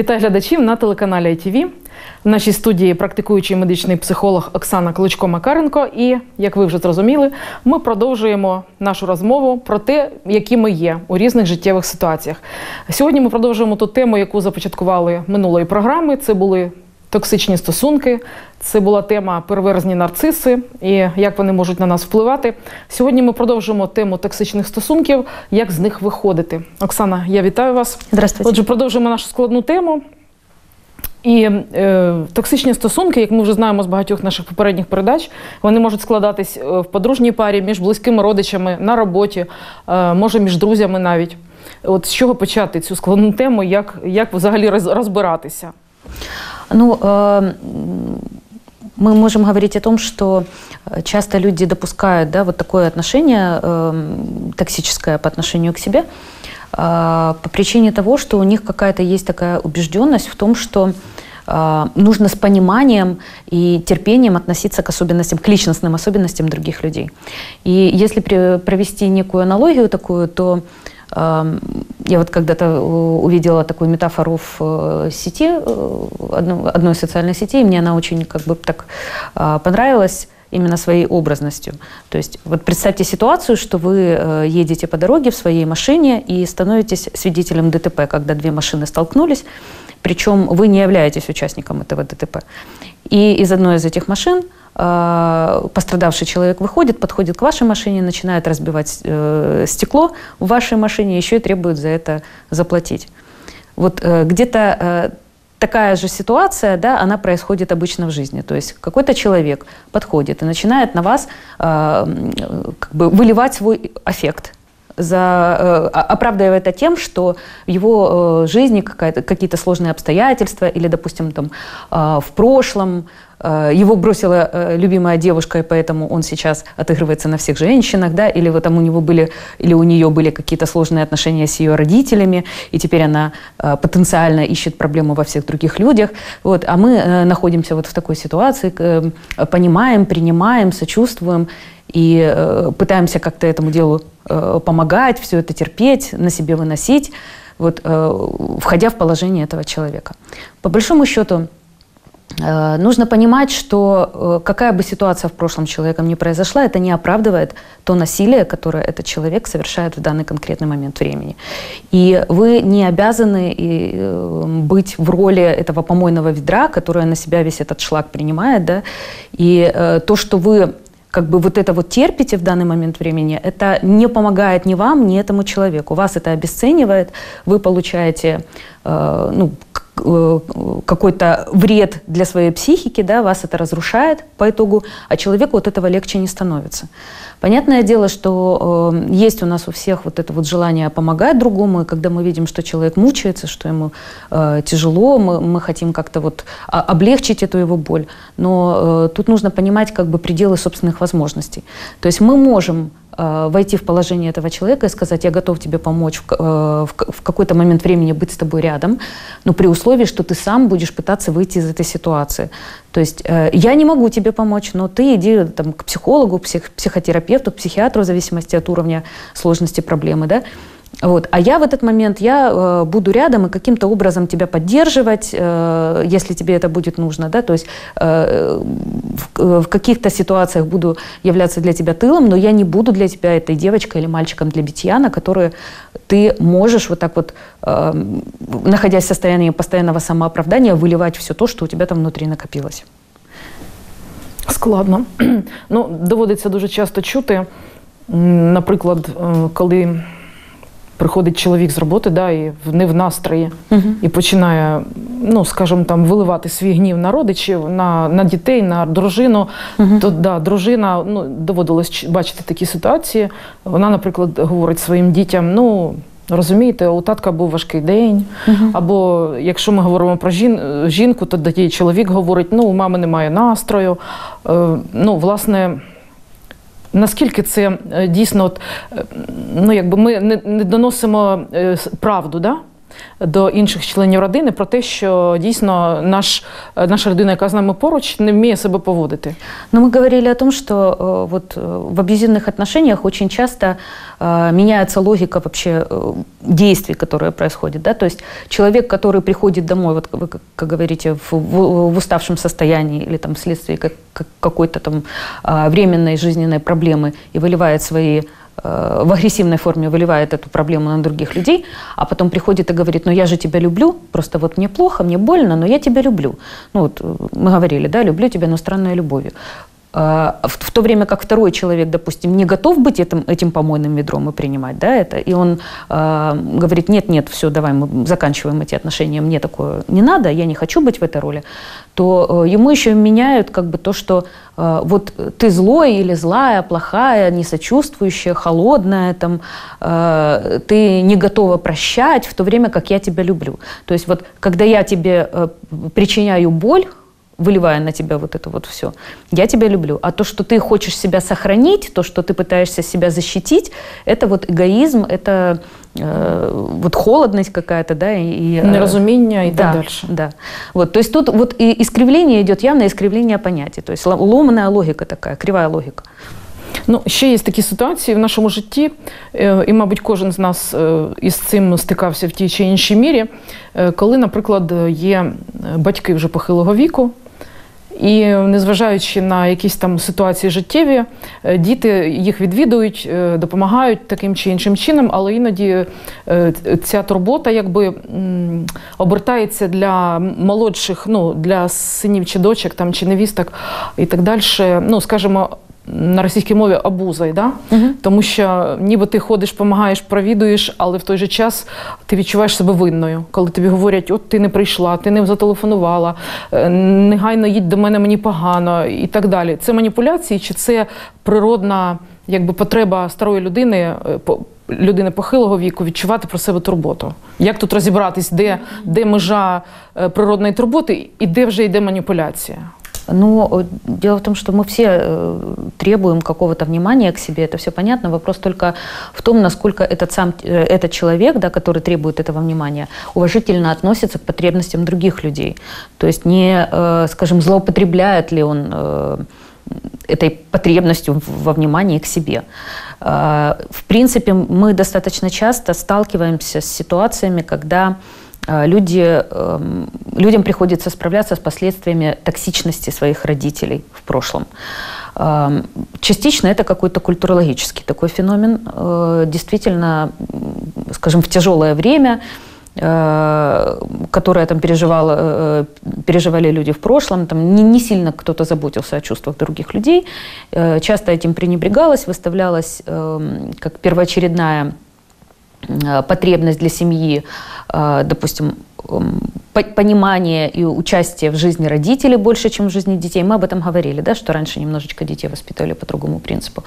Вітаю глядачів на телеканалі ITV. В нашій студії практикуючий медичний психолог Оксана Кличко-Макаренко. І, як ви вже зрозуміли, ми продовжуємо нашу розмову про те, які ми є у різних життєвих ситуаціях. Сьогодні ми продовжуємо ту тему, яку започаткували минулої програми. Це були токсичні стосунки. Це була тема переверзні нарциси і як вони можуть на нас впливати. Сьогодні ми продовжуємо тему токсичних стосунків, як з них виходити. Оксана, я вітаю вас. Здравствуйте. Отже, продовжуємо нашу складну тему. І е, токсичні стосунки, як ми вже знаємо з багатьох наших попередніх передач, вони можуть складатись е, в подружній парі між близькими родичами на роботі, е, може між друзями навіть. От з чого почати цю складну тему, як, як взагалі розбиратися? Ну, э, мы можем говорить о том, что э, часто люди допускают да, вот такое отношение э, токсическое по отношению к себе э, по причине того, что у них какая-то есть такая убежденность в том, что э, нужно с пониманием и терпением относиться к особенностям, к личностным особенностям других людей. И если при- провести некую аналогию такую, то э, я вот когда-то э, увидела такую метафору в э, сети, э, одно- одной социальной сети, и мне она очень как бы так э, понравилась именно своей образностью. То есть вот представьте ситуацию, что вы едете по дороге в своей машине и становитесь свидетелем ДТП, когда две машины столкнулись, причем вы не являетесь участником этого ДТП. И из одной из этих машин пострадавший человек выходит, подходит к вашей машине, начинает разбивать э, стекло в вашей машине, еще и требует за это заплатить. Вот э, где-то э, такая же ситуация, да, она происходит обычно в жизни. То есть какой-то человек подходит и начинает на вас э, э, как бы выливать свой аффект, за, э, о- оправдывая это тем, что в его э, жизни какие-то сложные обстоятельства или, допустим, там, э, в прошлом э, его бросила э, любимая девушка, и поэтому он сейчас отыгрывается на всех женщинах, да, или вот там у него были, или у нее были какие-то сложные отношения с ее родителями, и теперь она э, потенциально ищет проблему во всех других людях. Вот, а мы э, находимся вот в такой ситуации, э, понимаем, принимаем, сочувствуем и э, пытаемся как-то этому делу э, помогать, все это терпеть, на себе выносить, вот, э, входя в положение этого человека. По большому счету, Э, Нужно понимать, что э, какая бы ситуация в прошлом человеком ни произошла, это не оправдывает то насилие, которое этот человек совершает в данный конкретный момент времени. И вы не обязаны и, э, быть в роли этого помойного ведра, которое на себя весь этот шлак принимает. Да? И э, то, что вы как бы вот это вот терпите в данный момент времени, это не помогает ни вам, ни этому человеку. Вас это обесценивает, вы получаете э, ну, э, какой-то вред для своей психики, да, вас это разрушает по итогу, а человеку от этого легче не становится. Понятное дело, что э, есть у нас у всех вот это вот желание помогать другому, и когда мы видим, что человек мучается, что ему э, тяжело, мы, мы хотим как-то вот а- облегчить эту его боль. Но э, тут нужно понимать как бы пределы собственных возможностей. То есть мы можем э, войти в положение этого человека и сказать, я готов тебе помочь в, э, в какой-то момент времени быть с тобой рядом, но при условии, что ты сам будешь пытаться выйти из этой ситуации. То есть э, я не могу тебе помочь, но ты иди там, к психологу, псих- психотерапевту, психиатру, в зависимости от уровня сложности проблемы, да, вот. А я в этот момент, я э, буду рядом и каким-то образом тебя поддерживать, э, если тебе это будет нужно, да, то есть э, в, э, в каких-то ситуациях буду являться для тебя тылом, но я не буду для тебя этой девочкой или мальчиком для битья, на которые ты можешь вот так вот, э, находясь в состоянии постоянного самооправдания, выливать все то, что у тебя там внутри накопилось. Складно. Ну, доводиться дуже часто чути, наприклад, е, коли приходить чоловік з роботи, да, і не в настрої, і починає, ну, скажімо, там, виливати свій гнів на родичів, на, на дітей, на дружину, то да, дружина, ну, доводилось бачити такі ситуації. Вона, наприклад, говорить своїм дітям, ну. Розумієте, у татка був важкий день. Або якщо ми говоримо про жін, жінку, то тоді чоловік говорить: ну, у мами немає настрою. Е, ну, власне, наскільки це дійсно, от, ну, якби ми не, не доносимо правду, да? до інших членів родини про те, що дійсно наш, наша людина, яка з нами поруч, не вміє себе поводити. Но мы говорили о том, что э, вот э, в абьюзивных отношениях очень часто э, меняется логика вообще э, действий, которые происходят. Да? То есть человек, который приходит домой, вот вы как, как говорите, в, в- в уставшем состоянии или там вследствие как- как- какой-то там а, временной жизненной проблемы и выливает свои э, в агрессивной форме выливает эту проблему на других людей, а потом приходит и говорит, ну я же тебя люблю, просто вот мне плохо, мне больно, но я тебя люблю. Ну вот э, мы говорили, да, люблю тебя, но странной любовью. А, В, в то время как второй человек, допустим, не готов быть этим, этим помойным ведром и принимать да, это, и он а, говорит, нет, нет, все, давай мы заканчиваем эти отношения, мне такое не надо, я не хочу быть в этой роли, то э, ему еще меняют как бы то, что э, вот ты злой или злая, плохая, несочувствующая, холодная, там, э, ты не готова прощать, в то время как я тебя люблю. То есть вот когда я тебе э, причиняю боль, выливая на тебя вот это вот все. Я тебя люблю. А то, что ты хочешь себя сохранить, то, что ты пытаешься себя защитить, это вот эгоизм, это э, вот холодность какая-то, да, и... и, э, Неразуміння і да, так далі. Да. Вот, то есть тут вот и искривление идет явное искривление понятий. То есть ло- ломаная логика такая, кривая логика. Ну, ще є такі ситуації в нашому житті, е, і, мабуть, кожен з нас е, із цим стикався в тій чи іншій мірі, е, коли, наприклад, є е, батьки вже похилого віку. І незважаючи на якісь там ситуації життєві, е, діти їх відвідують, е, допомагають таким чи іншим чином, але іноді е, ця турбота якби обертається для молодших, ну для синів чи дочок там чи невісток і так далі. Ну скажімо, на російській мові абузой, да? тому що ніби ти ходиш, допомагаєш, провідуєш, але в той же час ти відчуваєш себе винною, коли тобі говорять, от ти не прийшла, ти не зателефонувала, е, негайно їдь до мене, мені погано і так далі. Це маніпуляції чи це природна якби, потреба старої людини, е, людини похилого віку відчувати про себе турботу? Як тут розібратись, де, де межа е, природної турботи і де вже йде маніпуляція? Ну, э, дело в том, что мы все э, требуем какого-то внимания к себе, это все понятно. Вопрос только в том, насколько этот сам э, этот человек, да, который требует этого внимания, уважительно относится к потребностям других людей. То есть не, скажем, злоупотребляет ли он этой потребностью во внимании к себе. А, В принципе, мы достаточно часто сталкиваемся с ситуациями, когда люди, эм, людям приходится справляться с последствиями токсичности своих родителей в прошлом. Эм, Частично это какой-то культурологический такой феномен. Э, Действительно, скажем, в тяжелое время э, которое там переживало, э, переживали люди в прошлом, там не, не сильно кто-то заботился о чувствах других людей. Часто этим пренебрегалось, выставлялось эм, как первоочередная потребность для семьи, э, допустим, понимание и участие в жизни родителей больше, чем в жизни детей. Мы об этом говорили, да, что раньше немножечко детей воспитывали по другому принципу.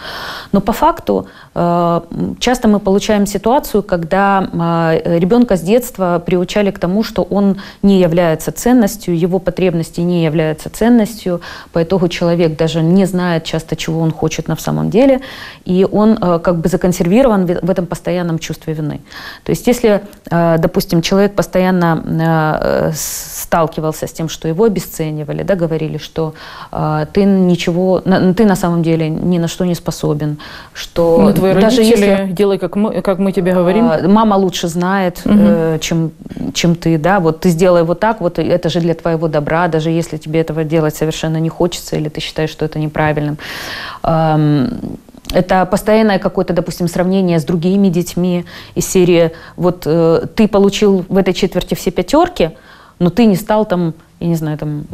Но по факту э, часто мы получаем ситуацию, когда э, ребенка с детства приучали к тому, что он не является ценностью, его потребности не являются ценностью. По итогу человек даже не знает часто, чего он хочет на самом деле, и он э, как бы законсервирован в этом постоянном чувстве вины. То есть если, э, допустим, человек постоянно сталкивался с тем, что его обесценивали, да, говорили, что э, ты ничего, на- ты на самом деле ни на что не способен, что Ну, твои даже родители, если делай, как мы, как мы тебе говорим. а, Мама лучше знает, э, чем, чем ты, да, вот ты сделай вот так, вот это же для твоего добра, даже если тебе этого делать совершенно не хочется, или ты считаешь, что это неправильным. Ам, Это постоянное какое-то, допустим, сравнение с другими детьми из серии, вот э, ты получил в этой четверти все пятерки, но ты не стал там, я не знаю, там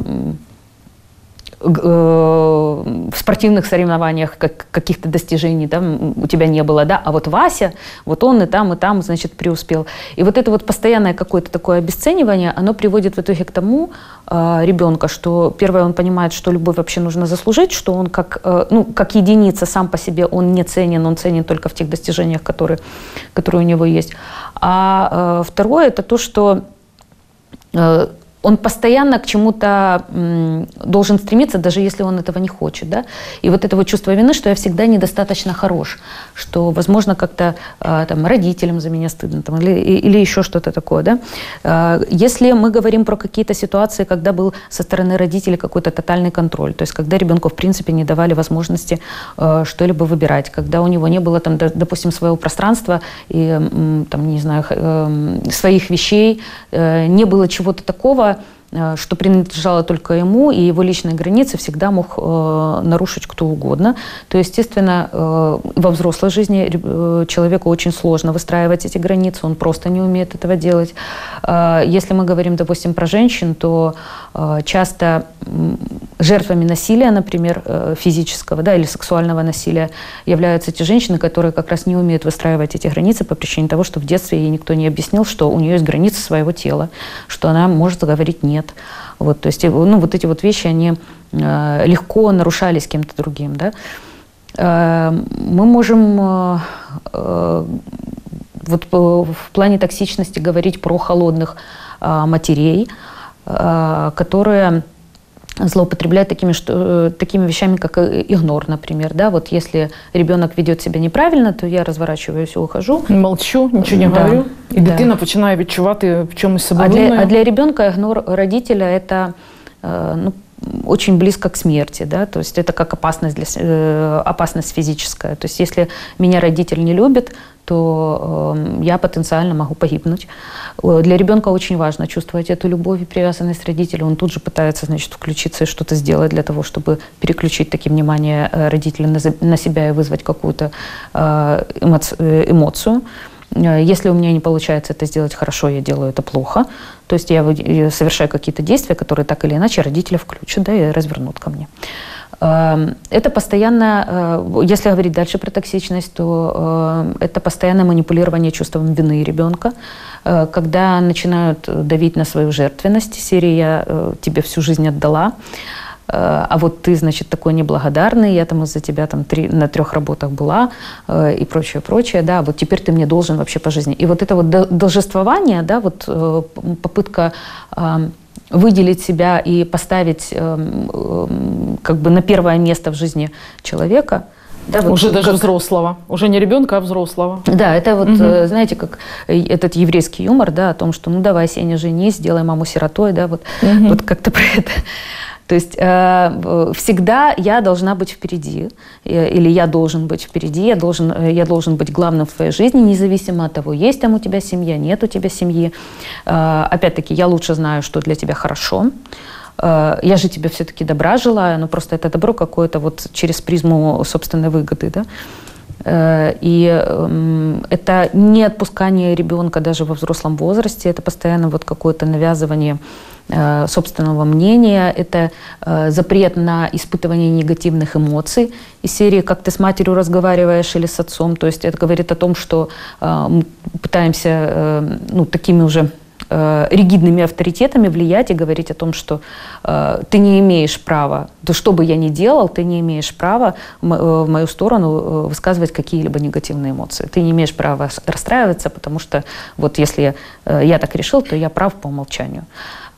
в спортивных соревнованиях как, каких-то достижений да, м, у тебя не было, да, а вот Вася, вот он и там, и там, значит, преуспел. И вот это вот постоянное какое-то такое обесценивание, оно приводит в итоге к тому э, ребенка, что первое, он понимает, что любовь вообще нужно заслужить, что он как, э, ну, как единица сам по себе, он не ценен, он ценен только в тех достижениях, которые, которые у него есть. А э, второе, это то, что э, он постоянно к чему-то должен стремиться, даже если он этого не хочет. Да? И вот это вот чувство вины, что я всегда недостаточно хорош, что, возможно, как-то а, там, родителям за меня стыдно там, или, или еще что-то такое. Да? А, если мы говорим про какие-то ситуации, когда был со стороны родителей какой-то тотальный контроль, то есть когда ребенку, в принципе, не давали возможности а, что-либо выбирать, когда у него не было, там, допустим, своего пространства и, там, не знаю, эм, своих вещей, э, не было чего-то такого, Э, что принадлежало только ему, и его личные границы всегда мог э, нарушить кто угодно. То, естественно, э, во взрослой жизни э, человеку очень сложно выстраивать эти границы, он просто не умеет этого делать. Э, если мы говорим, допустим, про женщин, то э, часто жертвами насилия, например, э, физического да, или сексуального насилия, являются те женщины, которые как раз не умеют выстраивать эти границы по причине того, что в детстве ей никто не объяснил, что у нее есть границы своего тела, что она может говорить «нет», нет. Вот, то есть ну, вот эти вот вещи, они э, легко нарушались кем-то другим. Да? Э, мы можем э, вот в плане токсичности говорить про холодных матерей, которые злоупотребляют такими, что, э, такими вещами, как игнор, например. Да? Вот если ребенок ведет себя неправильно, то я разворачиваюсь и ухожу. Молчу, ничего не да. говорю. І да. дитина починає відчувати в чомусь себе а для, а для ребенка игнор родителя – это э, ну, очень близко к смерти, да, то есть это как опасность, для, э, опасность физическая. То есть если меня родитель не любит, то э, я потенциально могу погибнуть. Для ребенка очень важно чувствовать эту любовь и привязанность родителя. Он тут же пытается, значит, включиться и что-то сделать для того, чтобы переключить таким внимание э, родителя на, себя и вызвать какую-то э, эмоцию. Э, если у меня не получается это сделать хорошо, я делаю это плохо. То есть я совершаю какие-то действия, которые так или иначе родители включат да, и развернут ко мне. Эм, это постоянно, э, если говорить дальше про токсичность, то э, это постоянное манипулирование чувством вины ребенка, когда начинают давить на свою жертвенность, серия «я тебе всю жизнь отдала», а вот ты, значит, такой неблагодарный, я там из-за тебя там три, на трех работах была э, и прочее, прочее, да, вот теперь ты мне должен вообще по жизни. И вот это вот должествование, да, вот э, попытка выделить себя и поставить как бы на первое место в жизни человека, да, вот уже даже как... взрослого, уже не ребенка, а взрослого. Да, это вот, угу. знаете, как этот еврейский юмор, да, о том, что ну давай, Сеня, женись, сделай маму сиротой, да, вот, угу. вот как-то про это. То есть э, всегда я должна быть впереди, или я должен быть впереди, я должен, э, я должен быть главным в твоей жизни, независимо от того, есть там у тебя семья, нет у тебя семьи. Э, опять-таки, я лучше знаю, что для тебя хорошо. Э, я же тебе все-таки добра желаю, но просто это добро какое-то вот через призму собственной выгоды, да. Э, и эм, это не отпускание ребенка даже во взрослом возрасте, это постоянно вот какое-то навязывание собственного мнения, это э, запрет на испытывание негативных эмоций из серии «Как ты с матерью разговариваешь» или с отцом. То есть это говорит о том, что э, мы пытаемся ну, такими уже ригидными авторитетами влиять и говорить о том, что э, ты не имеешь права, то что бы я ни делал, ты не имеешь права в мою сторону высказывать какие-либо негативные эмоции. Ты не имеешь права расстраиваться, потому что вот если я так решил, то я прав по умолчанию.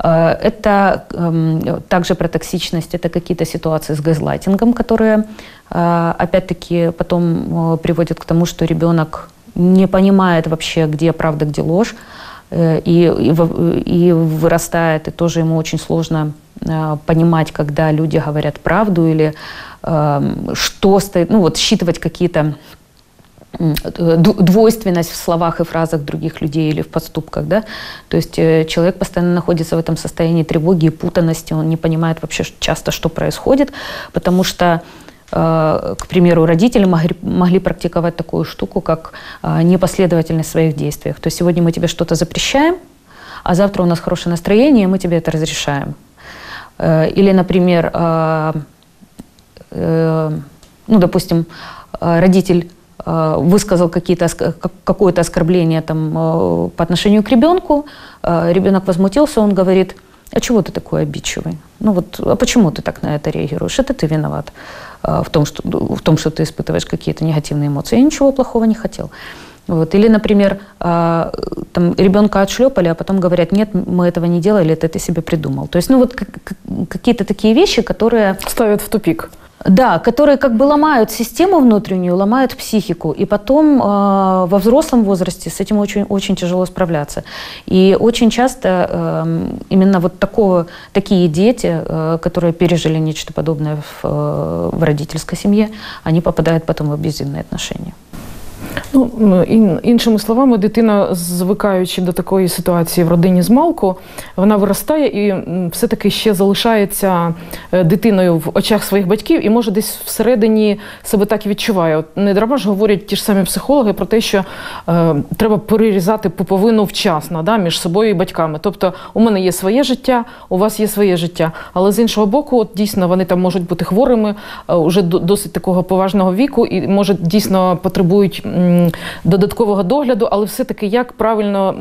Э, это эм, также про токсичность, это какие-то ситуации с газлайтингом, которые, э, опять-таки, потом э, приводят к тому, что ребенок не понимает вообще, где правда, где ложь, и, и, вырастает, и тоже ему очень сложно понимать, когда люди говорят правду или эм, что стоит, ну вот считывать какие-то двойственность в словах и фразах других людей или в поступках, да, то есть э, человек постоянно находится в этом состоянии тревоги и путанности, он не понимает вообще часто, что происходит, потому что э, к примеру, родители могли, практиковать такую штуку, как э, непоследовательность в своих действиях. То есть сегодня мы тебе что-то запрещаем, а завтра у нас хорошее настроение, и мы тебе это разрешаем. Или, например, ну, допустим, родитель Э, высказал какие-то, какое-то оскорбление там, э, по отношению к ребенку, э, ребенок возмутился, он говорит, а чего ты такой обидчивый? Ну вот, а почему ты так на это реагируешь? Это ты виноват в том, что, в том, что ты испытываешь какие-то негативные эмоции. Я ничего плохого не хотел. Вот. Или, например, там, ребенка отшлепали, а потом говорят, нет, мы этого не делали, это ты себе придумал. То есть, ну вот какие-то такие вещи, которые... Ставят в тупик. Да, которые как бы ломают систему внутреннюю, ломают психику, и потом э, во взрослом возрасте с этим очень, очень тяжело справляться. И очень часто э, именно вот такого, такие дети, э, которые пережили нечто подобное в, э, в родительской семье, они попадают потом в абьюзивные отношения. Ну, Іншими словами, дитина, звикаючи до такої ситуації в родині з малку, вона виростає і все-таки ще залишається е, дитиною в очах своїх батьків і може десь всередині себе так і відчуває. От Не дарма ж говорять ті ж самі психологи про те, що е, треба перерізати пуповину вчасно да, між собою і батьками. Тобто у мене є своє життя, у вас є своє життя. Але з іншого боку, от дійсно вони там можуть бути хворими, е, досить такого поважного віку, і може дійсно потребують додаткового догляду, але все-таки як правильно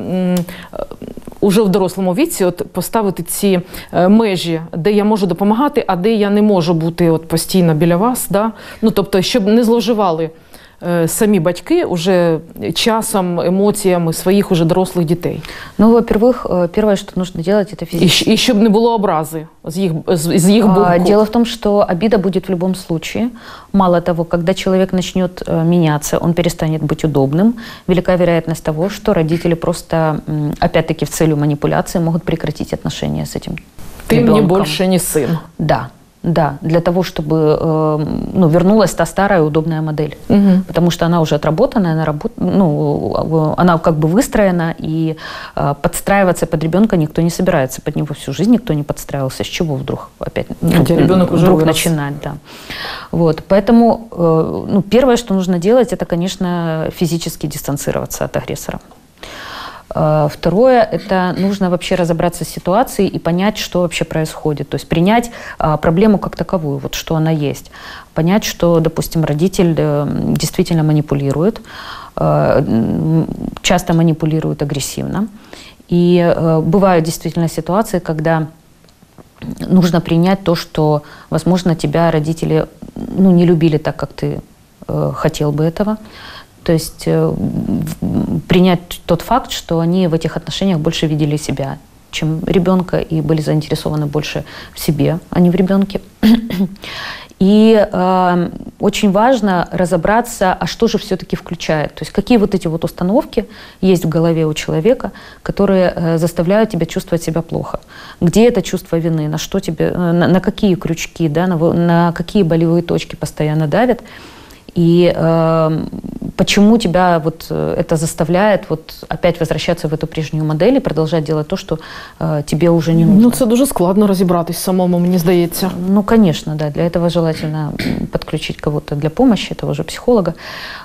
уже в дорослому віці от поставити ці е, межі, де я можу допомагати, а де я не можу бути от постійно біля вас. Да? Ну, Тобто, щоб не зловживали. Э, самі батьки уже часом, эмоциями своих уже дорослых детей? Ну, во-первых, э, первое, что нужно делать, это физически. И, и чтобы не было образы с их, с их боку. Дело в том, что обида будет в любом случае. Мало того, когда человек начнет э, меняться, он перестанет быть удобным. Велика вероятность того, что родители просто, опять-таки, в целью манипуляции могут прекратить отношения с этим Ты ребенком. мне больше не сын. Да, да, для того, чтобы э, ну, вернулась та старая удобная модель. Угу. Потому что она уже отработанная, она, работ... ну, она как бы выстроена, и э, подстраиваться под ребенка никто не собирается. Под него всю жизнь никто не подстраивался. С чего вдруг опять ну, Хотя ребенок уже вдруг начинать? Да. Вот, поэтому э, ну, первое, что нужно делать, это, конечно, физически дистанцироваться от агрессора. А, второе, это нужно вообще разобраться с ситуацией и понять, что вообще происходит. То есть принять а, проблему как таковую, вот что она есть. Понять, что, допустим, родитель э, действительно манипулирует, часто манипулирует агрессивно. И э, бывают действительно ситуации, когда нужно принять то, что, возможно, тебя родители ну, не любили так, как ты э, хотел бы этого. То есть э, принять тот факт, что они в этих отношениях больше видели себя, чем ребенка, и были заинтересованы больше в себе, а не в ребенке. И э, очень важно разобраться, а что же все-таки включает. То есть какие вот эти вот установки есть в голове у человека, которые э, заставляют тебя чувствовать себя плохо. Где это чувство вины, на что тебе, э, на, на какие крючки, да, на, на какие болевые точки постоянно давят. И э, почему тебя вот э, это заставляет вот опять возвращаться в эту прежнюю модель и продолжать делать то, что э, тебе уже не нужно? Ну, це дуже складно розібратись самому, мені здається. Ну, конечно, да. Для этого желательно подключить кого-то для помощи, того же психолога.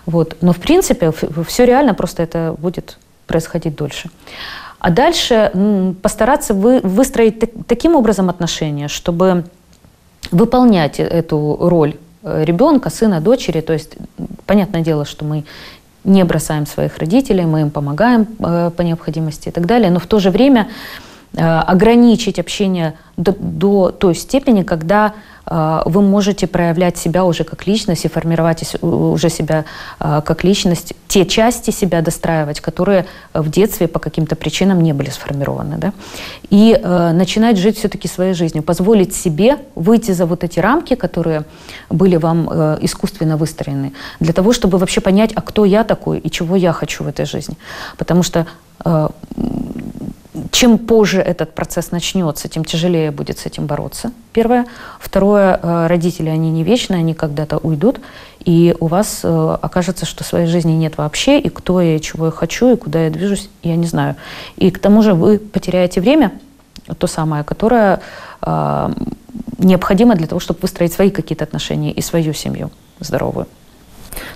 Вот. Но, в принципе, все реально, просто это будет происходить дольше. А дальше постараться вы, выстроить таким образом отношения, чтобы выполнять эту роль Э, ребенка, сына, дочери. То есть, понятное дело, что мы не бросаем своих родителей, мы им помогаем э, по необходимости и так далее, но в то же время ограничить общение до, до той степени, когда а, вы можете проявлять себя уже как личность и формировать уже себя а, как личность, те части себя достраивать, которые в детстве по каким-то причинам не были сформированы. Да? И э, начинать жить все-таки своей жизнью, позволить себе выйти за вот эти рамки, которые были вам э, искусственно выстроены, для того, чтобы вообще понять, а кто я такой и чего я хочу в этой жизни. Потому что э, чем позже этот процесс начнется, тем тяжелее будет с этим бороться. Первое. Второе, э, родители, они не вечные, они когда-то уйдут, и у вас э, окажется, что своей жизни нет вообще, и кто я, чего я хочу, и куда я движусь, я не знаю. И к тому же вы потеряете время, то самое, которое э, необходимо для того, чтобы выстроить свои какие-то отношения и свою семью здоровую.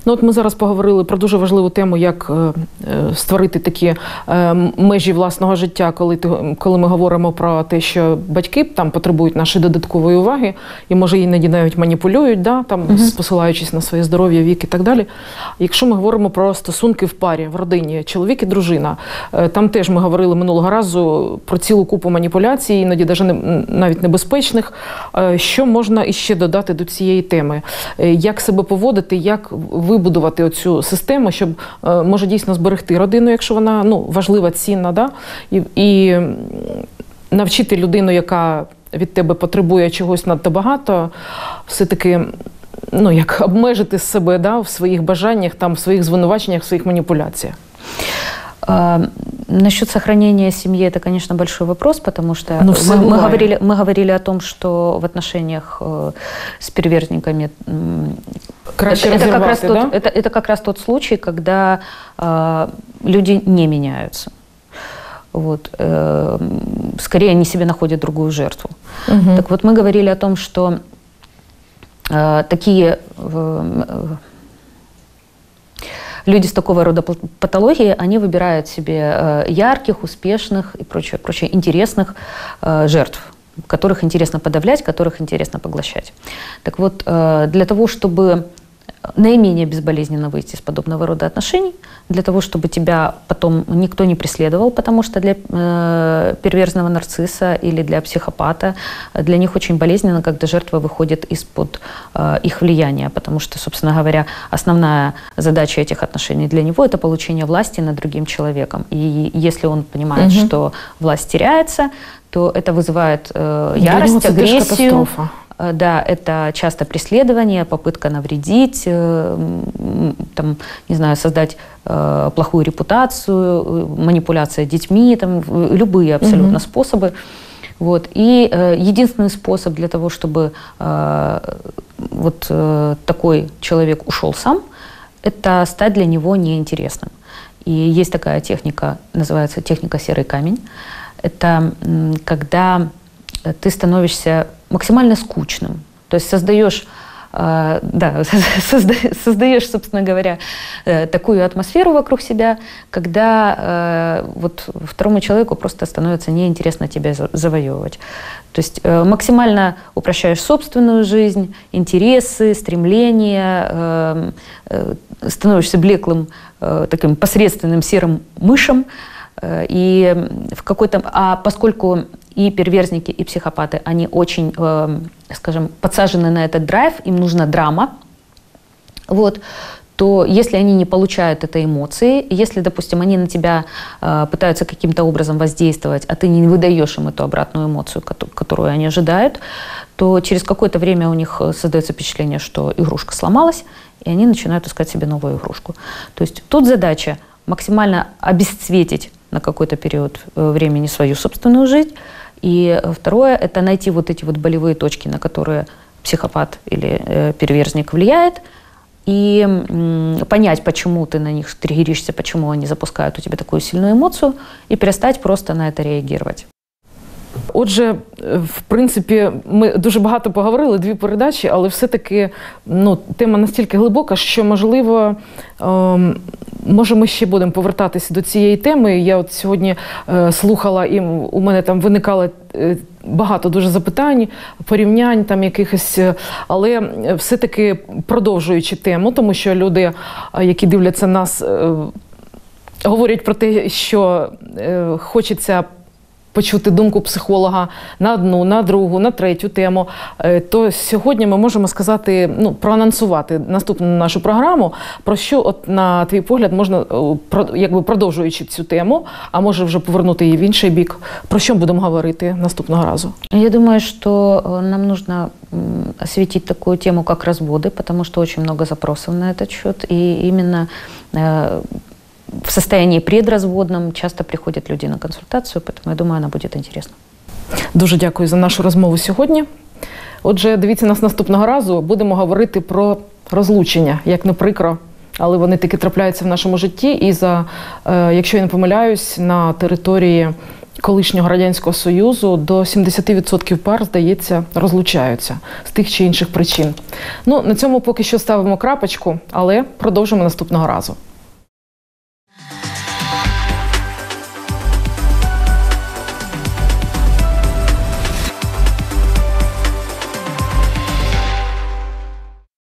Ну от ми зараз поговорили про дуже важливу тему, як е, е, створити такі е, межі власного життя, коли ти коли ми говоримо про те, що батьки там потребують нашої додаткової уваги, і може іноді навіть маніпулюють, да, там угу. посилаючись на своє здоров'я, вік і так далі. Якщо ми говоримо про стосунки в парі, в родині, чоловік і дружина, там теж ми говорили минулого разу про цілу купу маніпуляцій, іноді навіть небезпечних. Що можна іще додати до цієї теми? Як себе поводити, як вибудувати оцю систему, щоб е, може дійсно зберегти родину, якщо вона ну, важлива, цінна, да? і, і навчити людину, яка від тебе потребує чогось надто багато, все-таки ну, як обмежити себе да, в своїх бажаннях, там, в своїх звинуваченнях, в своїх маніпуляціях. А, насчет сохранения семьи это, конечно, большой вопрос, потому что Ну, мы, мы говорили, мы говорили о том, что в отношениях э, с перверзниками Краще это, это как раз разорвати, тот, да? это, это как раз тот случай, когда э, люди не меняются. Вот, э, скорее они себе находят другую жертву. Мгм. Так вот, мы говорили о том, что э, такие э, люди с такого рода пат- патологией, они выбирают себе э, ярких, успешных и прочее, прочее интересных э, жертв которых интересно подавлять, которых интересно поглощать. Так вот, э, для того, чтобы наименее безболезненно выйти из подобного рода отношений, для того, чтобы тебя потом никто не преследовал, потому что для э, перверзного нарцисса или для психопата, для них очень болезненно, когда жертва выходит из-под э, их влияния, потому что, собственно говоря, основная задача этих отношений для него – это получение власти над другим человеком. И если он понимает, Мгм. что власть теряется, то это вызывает э, ярость, агрессию, катастрофа. Э, Да, это часто преследование, попытка навредить, э, там, не знаю, создать э, плохую репутацию, манипуляция детьми, там, любые абсолютно Мгм. способы. Вот. И э, единственный способ для того, чтобы э, вот э, такой человек ушел сам, это стать для него неинтересным. И есть такая техника, называется техника серый камень. Это когда ты становишься максимально скучным. То есть создаешь э, да, созда- создаешь, собственно говоря, э, такую атмосферу вокруг себя, когда э, вот второму человеку просто становится неинтересно тебя за- завоевывать. То есть максимально упрощаешь собственную жизнь, интересы, стремления, э, э, становишься блеклым, таким посредственным серым мышем, И в какой-то... А поскольку и перверзники, и психопаты, они очень, э, скажем, подсажены на этот драйв, им нужна драма, вот, то если они не получают этой эмоции, если, допустим, они на тебя э, пытаются каким-то образом воздействовать, а ты не выдаешь им эту обратную эмоцию, кото- которую они ожидают, то через какое-то время у них э, создается впечатление, что игрушка сломалась, и они начинают искать себе новую игрушку. То есть тут задача максимально обесцветить на какой-то период э, времени свою собственную жизнь. И э, второе – это найти вот эти вот болевые точки, на которые психопат или э, перверзник влияет, и м, понять, почему ты на них триггеришься, почему они запускают у тебя такую сильную эмоцию, и перестать просто на это реагировать. Отже, е, в принципі, ми дуже багато поговорили, дві передачі, але все-таки ну, тема настільки глибока, що можливо, ем, може, ми ще будемо повертатися до цієї теми. Я от сьогодні е, слухала, і у мене там виникало е, багато дуже запитань, порівнянь там якихось, е, але все-таки продовжуючи тему, тому що люди, е, які дивляться нас, е, говорять про те, що е, хочеться почути думку психолога на одну, на другу, на третю тему, е, то сьогодні ми можемо сказати, ну, проанонсувати наступну нашу програму, про що, от на твій погляд, можна, о, про- якби продовжуючи цю тему, а може вже повернути її в інший бік, про що будемо говорити наступного разу? Я думаю, что э, нам нужно м, осветить такую тему, как разводы, потому что очень много запросов на этот счет. И именно э, в состоянии предразводном часто приходят люди на консультацию, поэтому я думаю, она будет интересна. Дуже дякую за нашу розмову сьогодні. Отже, дивіться нас наступного разу. Будемо говорити про розлучення, як не прикро, але вони таки трапляються в нашому житті. І за, е, якщо я не помиляюсь, на території колишнього радянського союзу до 70% пар, здається, розлучаються з тих чи інших причин. Ну на цьому поки що ставимо крапочку, але продовжимо наступного разу.